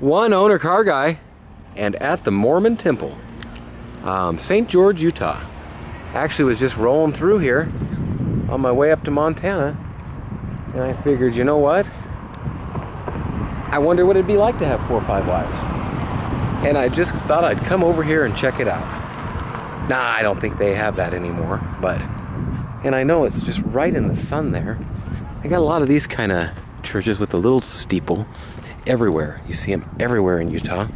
one owner car guy and at the Mormon Temple, um, St. George, Utah. Actually was just rolling through here on my way up to Montana and I figured, you know what? I wonder what it'd be like to have four or five wives. And I just thought I'd come over here and check it out. Nah, I don't think they have that anymore, but, and I know it's just right in the sun there. I got a lot of these kind of churches with a little steeple everywhere. You see them everywhere in Utah.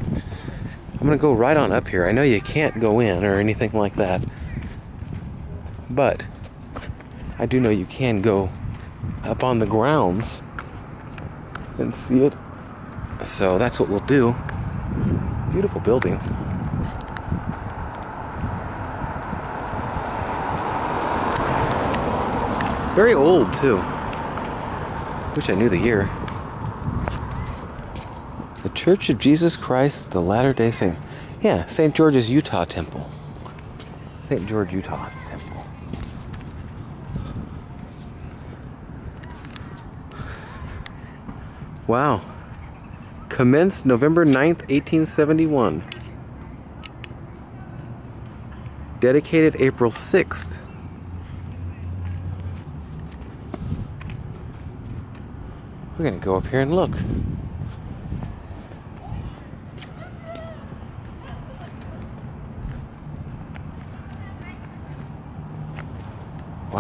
I'm gonna go right on up here. I know you can't go in or anything like that, but I do know you can go up on the grounds and see it. So that's what we'll do. Beautiful building. Very old too. Wish I knew the year. The Church of Jesus Christ, the Latter day Saint. Yeah, St. George's Utah Temple. St. George, Utah Temple. Wow. Commenced November 9th, 1871. Dedicated April 6th. We're gonna go up here and look.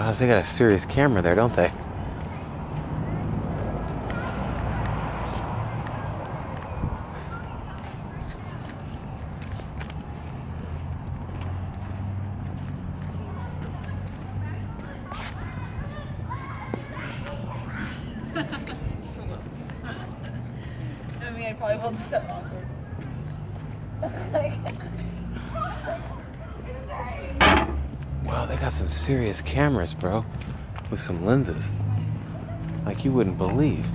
Wow, they got a serious camera there, don't they? I mean, I probably will just so awkward. Wow, they got some serious cameras, bro. With some lenses. Like you wouldn't believe.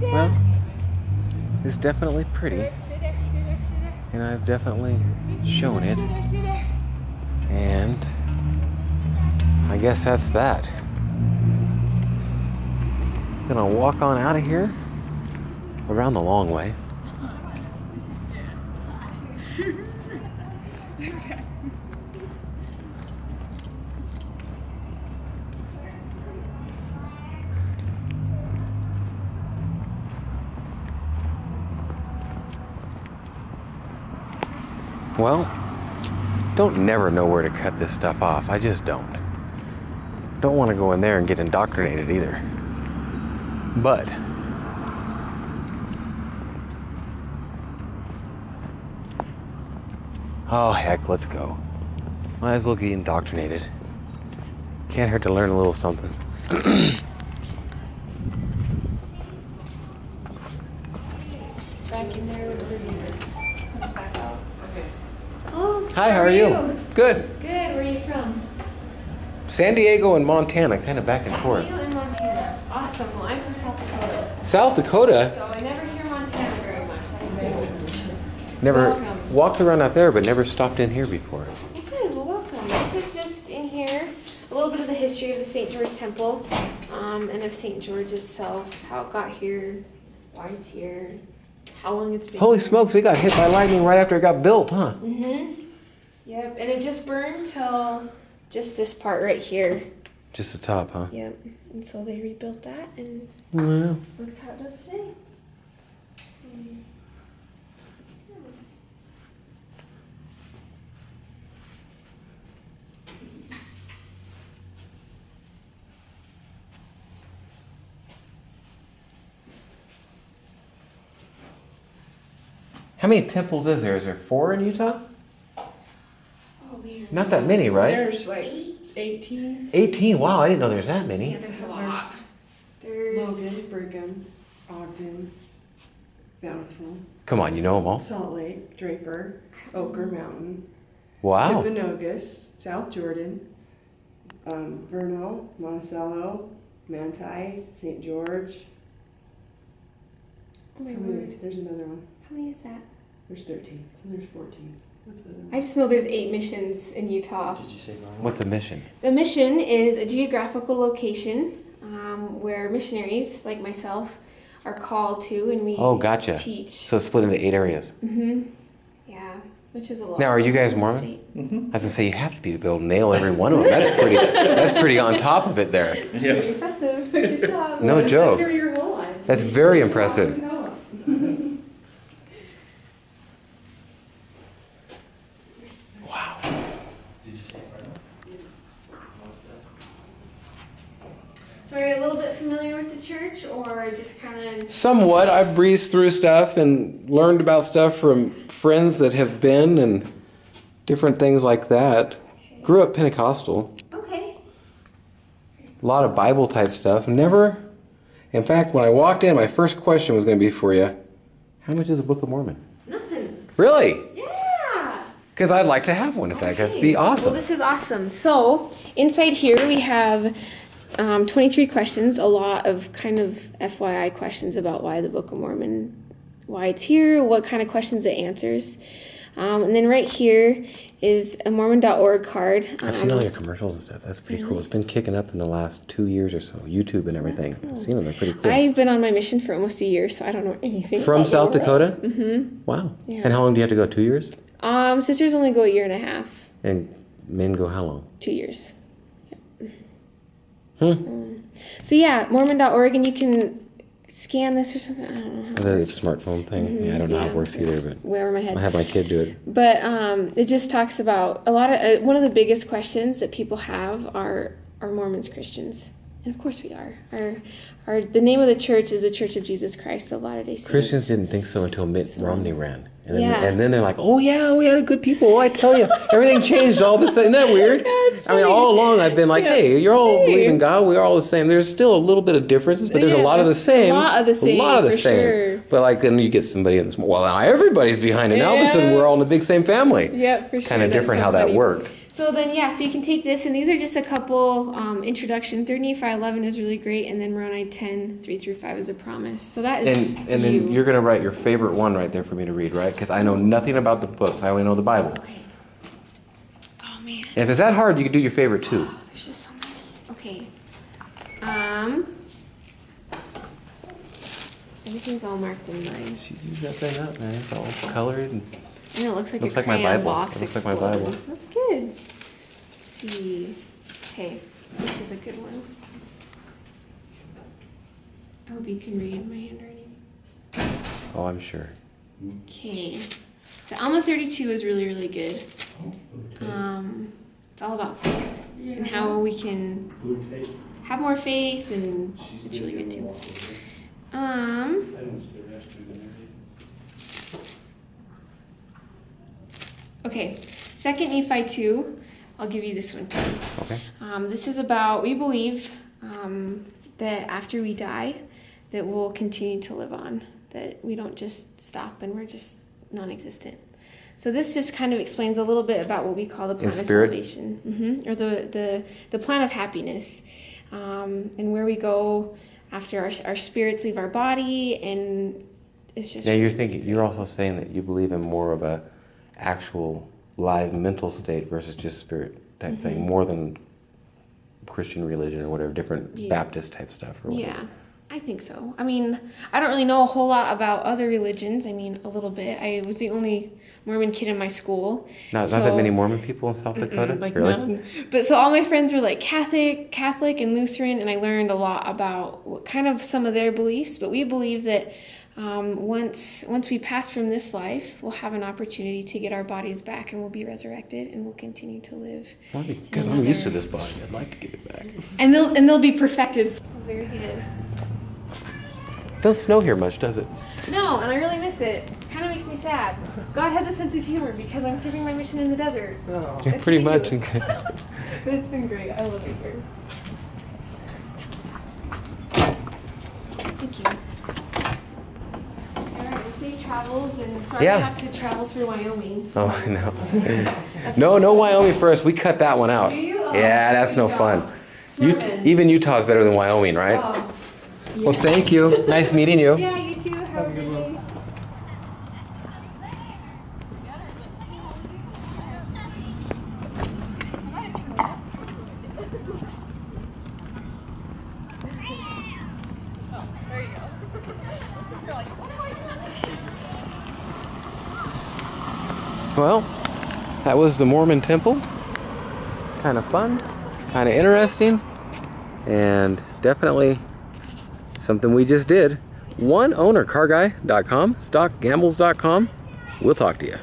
Well, it's definitely pretty, and I've definitely shown it. And I guess that's that. Gonna walk on out of here around the long way. Well, don't never know where to cut this stuff off. I just don't. Don't want to go in there and get indoctrinated either. But Oh heck, let's go. Might as well get indoctrinated. Can't hurt to learn a little something. Back in there with the Venus. Comes back out. Okay. Oh, Hi, how are you? Good. Good. Where are you from? San Diego and Montana, kind of back and forth. You in Montana. Awesome. Well, I'm from South Dakota, South Dakota, so I never hear Montana very much. That's great. never Welcome. walked around out there, but never stopped in here before. Okay, well, welcome. This is just in here a little bit of the history of the St. George Temple um, and of St. George itself, how it got here, why it's here, how long it's been. Holy smokes, it got hit by lightning right after it got built, huh? Mm-hmm. Yep, and it just burned till just this part right here. Just the top, huh? Yep, and so they rebuilt that, and Well, looks how it does today. how many temples is there? Is there four in Utah? Oh man. Not that many, right? There's like 18. 18. Wow, I didn't know there's that many. Yeah, there's a lot. There's Logan, Brigham, Ogden, Bountiful, Come on, you know them all. Salt Lake, Draper, Oquirrh Mountain, Wow. Timpanogos, South Jordan, um, Vernal, Monticello, Manti, St. George. Oh my word. There's another one. How many is that? There's 13. So there's 14. What's the I just know there's eight missions in Utah. Did you say Norman? What's a mission? The mission is a geographical location um, where missionaries like myself are called to, and we Oh, gotcha. teach. So it's split into eight areas. hmm Yeah, which is a lot. Now, are you guys for Mormon? state. I was gonna say you have to be to be able to nail every one of them. That's pretty. that's pretty on top of it there. It's Yeah. impressive. Good job. No joke. been here your whole life. That's very impressive. No. Wow. Did you say Norman? What's that? So are you a little bit familiar with the church, or just kind of? Somewhat. I've breezed through stuff and learned about stuff from friends that have been and different things like that. Grew up Pentecostal. Okay. A lot of Bible type stuff. Never. In fact, when I walked in, my first question was going to be for you How much is a Book of Mormon? Nothing. Really? Yeah. Because I'd like to have one if that could Okay. be awesome. Well, this is awesome. So inside here we have um, 23 questions, a lot of kind of FYI questions about why the Book of Mormon, why it's here, what kind of questions it answers. Um, and then right here is a Mormon.org card. I've seen Um, all your commercials and stuff. That's pretty cool. It's been kicking up in the last two years or so. YouTube and everything. I've seen them. They're pretty cool. I've been on my mission for almost a year, so I don't know anything. From South. Dakota? Mm-hmm. Wow. Yeah. And how long do you have to go? Two years? Um, sisters only go a year and a half, And men go how long? two years. Hmm. So, so yeah, Mormon.org, and you can scan this or something. I don't know. How The smartphone thing. Yeah, I don't know how it Mm-hmm. Works either, but Where my head. I'll have my kid do it. But um, it just talks about a lot of uh, one of the biggest questions that people have are are Mormons Christians, and of course we are. Our our the name of the church is the Church of Jesus Christ of Latter Day Saints. Christians didn't think so until Mitt Romney ran. And then, Yeah. and then they're like, oh, yeah, we had good people. Oh, I tell you, everything changed all of a sudden. Isn't that weird? it's I mean, all along I've been like, Yeah. hey, you're all Hey. believe in God. We're all the same. There's still a little bit of differences, but there's a lot of the a same. lot of the A lot of the same, for same. sure. But like then you get somebody in this, well, now everybody's behind it. Now all of a sudden we're all in the big same family. Yeah, for sure. Kind of different so how that funny. worked. So then, yeah, so you can take this, and these are just a couple um, introduction. 3 Nephi 11 is really great, and then Moroni 10, 3 through 5 is a promise. So that is And and then you. you're gonna write your favorite one right there for me to read, right? Because I know nothing about the books. I only know the Bible. Okay. Oh, man. And if it's that hard, you can do your favorite too. Oh, there's just so many. Okay. Um. Everything's all marked in mine. She's used that thing up, man. It's all colored and I know it looks like Looks a like my crayon Bible. box It looks like my exploded. Bible. That's good. Let's see. Okay, this is a good one. I hope you can read my handwriting. oh, I'm sure. Okay. So Alma 32 is really, really good. Um, it's all about faith and how we can have more faith, and it's really good too. Um, okay, Second Nephi 2. I'll give you this one too. Okay. Um, this is about we believe um, that after we die, that we'll continue to live on. That we don't just stop and we're just non-existent. So this just kind of explains a little bit about what we call the plan of salvation, hmm or the, the the plan of happiness, um, and where we go after our our spirits leave our body, and it's just Now you're thinking. You're also saying that you believe in more of a actual live mental state versus just spirit type thing, more than Christian religion or whatever, different Yeah. Baptist type stuff or whatever. Yeah, I think so. I mean, I don't really know a whole lot about other religions. I mean, a little bit. I was the only Mormon kid in my school. Not, not that many Mormon people in South Dakota. like really? none. But so all my friends were like Catholic, Catholic, and Lutheran, and I learned a lot about what kind of some of their beliefs. But we believe that um, once once we pass from this life, we'll have an opportunity to get our bodies back, and we'll be resurrected, and we'll continue to live. Because I'm used to this body. I'd like to get it back. And they'll and they'll be perfected. So very good. Doesn't snow here much, does it? No, and I really miss it. Kind of makes me sad. God has a sense of humor because I'm serving my mission in the desert. Oh. It's Pretty much. But it's been great. I love it here. Thank you. All right, well, safe travels, and sorry Yeah. I have to travel through Wyoming. oh no. no, no Wyoming first. We cut that one out. Do you? Oh, Yeah, that's good no job. fun. Ut- Snowden. even Utah's better than Wyoming, right? Oh, Well, thank you. Nice meeting you. yeah, you too. Have a good day. Well, that was the Mormon temple. Kind of fun, kind of interesting, and definitely something we just did. One owner, stockgambles.com. We'll talk to you.